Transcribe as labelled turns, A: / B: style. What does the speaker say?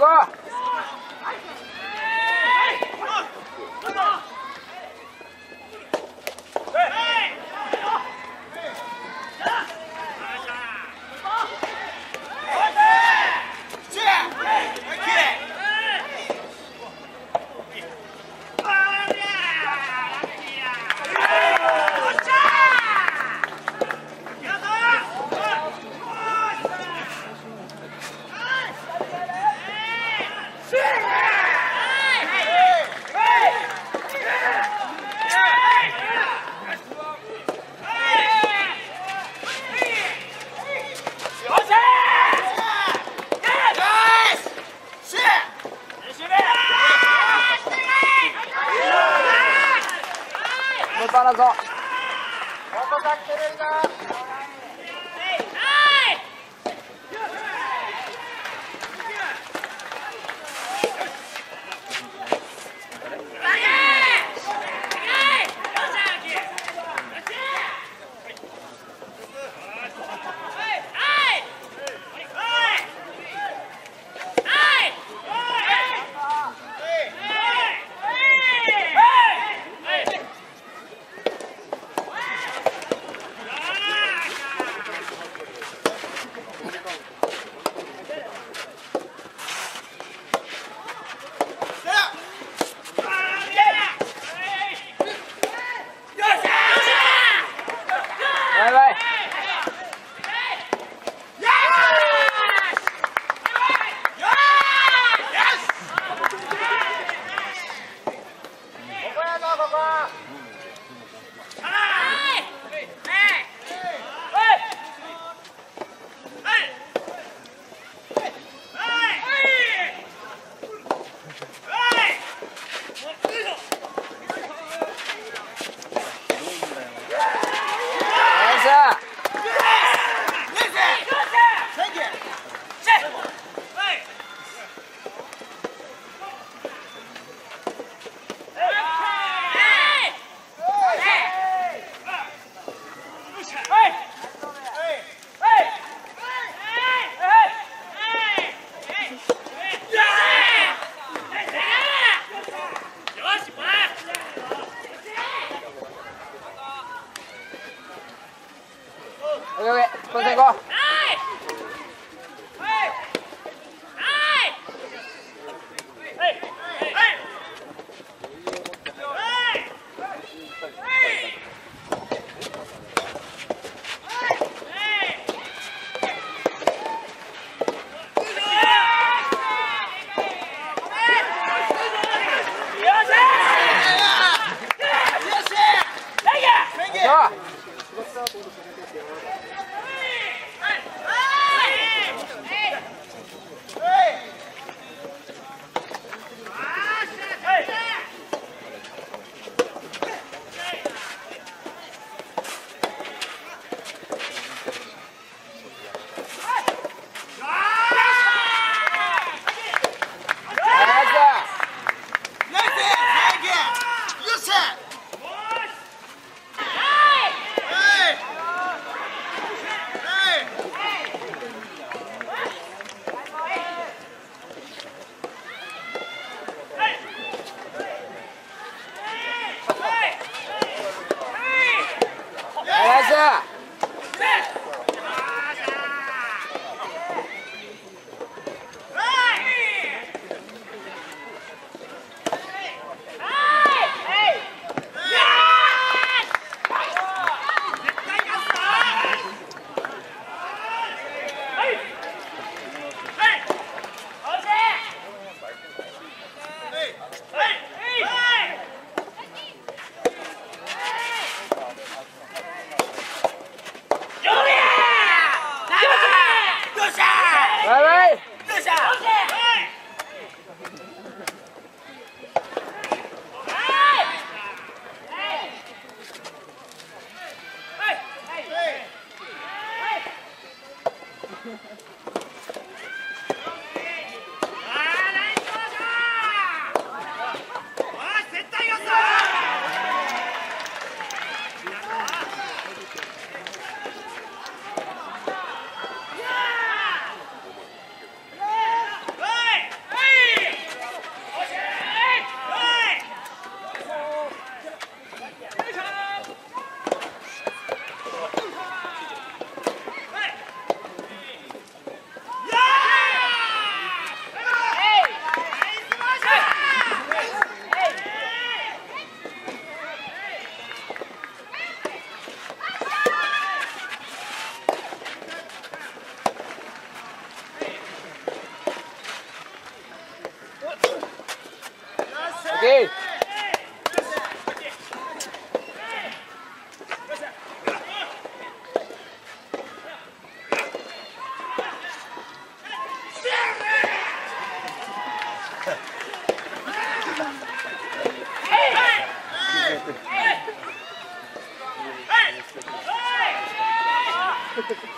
A: gå! Two.